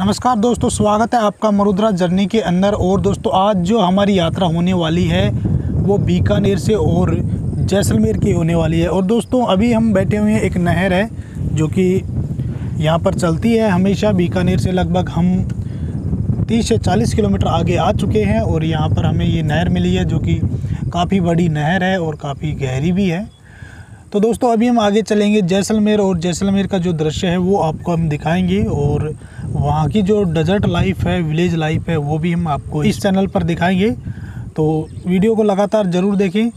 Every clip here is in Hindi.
नमस्कार दोस्तों, स्वागत है आपका मरुद्रा जर्नी के अंदर। और दोस्तों, आज जो हमारी यात्रा होने वाली है, वो बीकानेर से और जैसलमेर की होने वाली है। और दोस्तों, अभी हम बैठे हुए हैं एक नहर है, जो कि यहाँ पर चलती है हमेशा बीकानेर से लगभग हम 30 से 40 किलोमीटर आगे आ चुके हैं। और यहाँ पर हमें ये नहर मिली है, जो कि काफ़ी बड़ी नहर है और काफ़ी गहरी भी है। तो दोस्तों, अभी हम आगे चलेंगे जैसलमेर और जैसलमेर का जो दृश्य है, वो आपको हम दिखाएँगे। और वहाँ की जो डेजर्ट लाइफ है विलेज लाइफ है, वो भी हम आपको इस चैनल पर दिखाएँगे। तो वीडियो को लगातार ज़रूर देखें।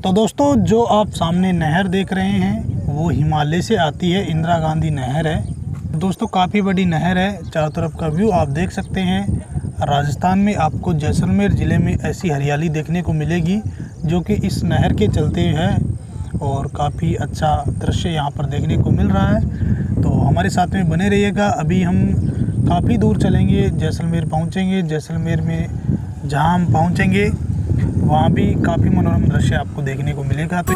तो दोस्तों, जो आप सामने नहर देख रहे हैं, वो हिमालय से आती है, इंदिरा गांधी नहर है। दोस्तों, काफ़ी बड़ी नहर है, चारों तरफ़ का व्यू आप देख सकते हैं। राजस्थान में आपको जैसलमेर ज़िले में ऐसी हरियाली देखने को मिलेगी, जो कि इस नहर के चलते है, और काफ़ी अच्छा दृश्य यहाँ पर देखने को मिल रहा है। हमारे साथ में बने रहिएगा। अभी हम काफ़ी दूर चलेंगे, जैसलमेर पहुँचेंगे, जैसलमेर में जहाँ हम पहुँचेंगे, वहाँ भी काफ़ी मनोरम दृश्य आपको देखने को मिलेगा। तो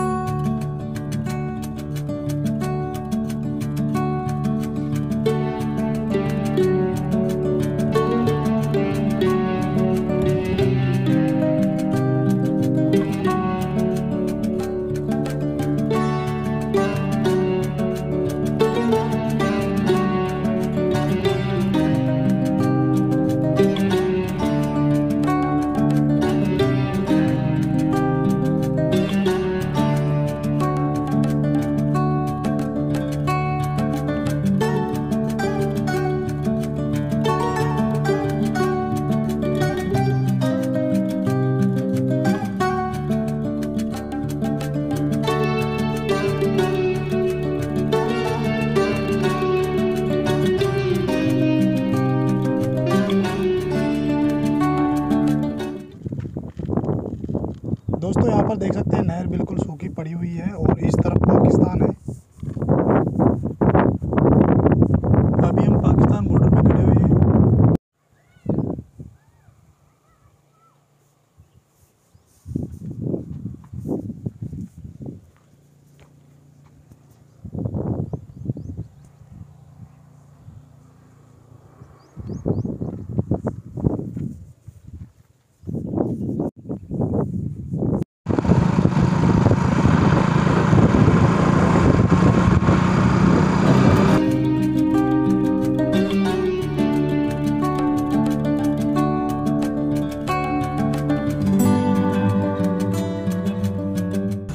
दोस्तों, यहाँ पर देख सकते हैं नहर बिल्कुल सूखी पड़ी हुई है और इस तरफ़ पाकिस्तान है।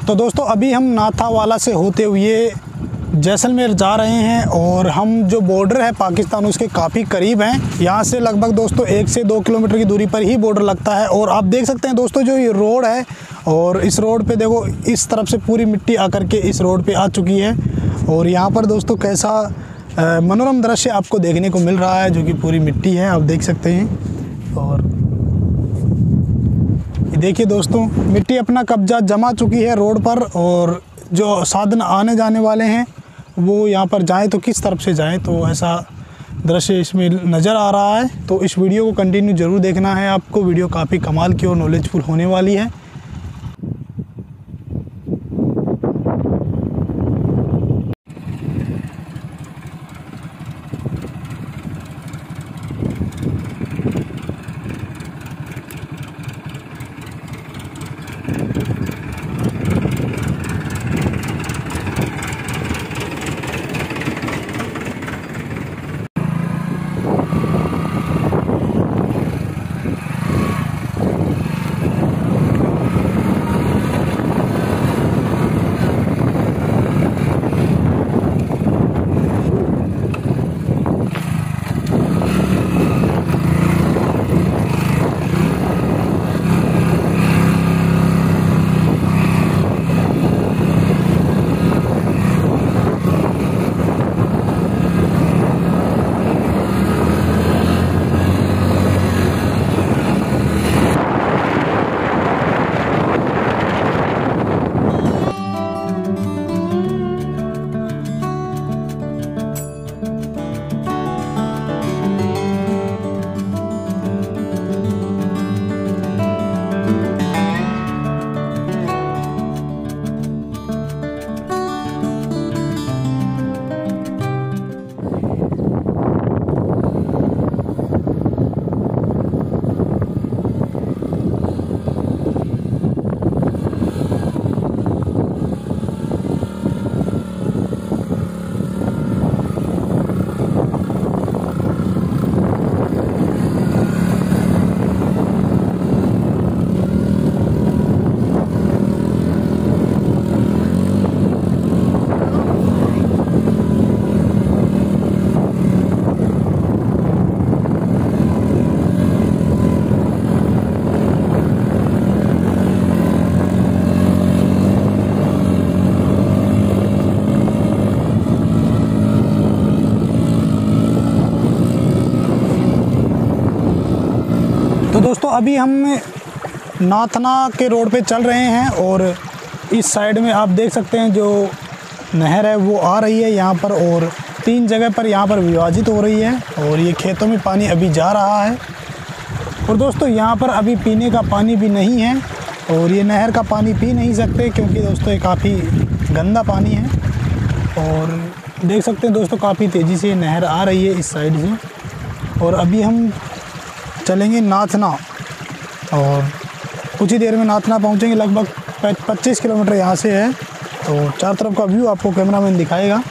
तो दोस्तों, अभी हम नाथावाला से होते हुए जैसलमेर जा रहे हैं और हम जो बॉर्डर है पाकिस्तान, उसके काफ़ी करीब हैं। यहाँ से लगभग दोस्तों, एक से दो किलोमीटर की दूरी पर ही बॉर्डर लगता है। और आप देख सकते हैं दोस्तों, जो ये रोड है, और इस रोड पे देखो, इस तरफ़ से पूरी मिट्टी आकर के इस रोड पे आ चुकी है। और यहाँ पर दोस्तों, कैसा मनोरम दृश्य आपको देखने को मिल रहा है, जो कि पूरी मिट्टी है, आप देख सकते हैं। और देखिए दोस्तों, मिट्टी अपना कब्जा जमा चुकी है रोड पर और जो साधन आने जाने वाले हैं, वो यहाँ पर जाएँ तो किस तरफ़ से जाएँ? तो ऐसा दृश्य इसमें नज़र आ रहा है। तो इस वीडियो को कंटिन्यू ज़रूर देखना है। आपको वीडियो काफ़ी कमाल की और नॉलेजफुल होने वाली है। दोस्तों, अभी हम नाथना के रोड पे चल रहे हैं और इस साइड में आप देख सकते हैं जो नहर है, वो आ रही है यहाँ पर और तीन जगह पर यहाँ पर विभाजित हो रही है और ये खेतों में पानी अभी जा रहा है। और दोस्तों, यहाँ पर अभी पीने का पानी भी नहीं है और ये नहर का पानी पी नहीं सकते क्योंकि दोस्तों, ये काफ़ी गंदा पानी है। और देख सकते हैं दोस्तों, काफ़ी तेज़ी से नहर आ रही है इस साइड से। और अभी हम चलेंगे नाथना। और कुछ ही देर में नाथना पहुँचेंगे, लगभग पच्चीस किलोमीटर यहाँ से है। तो चार तरफ़ का व्यू आपको कैमरा मैन दिखाएगा।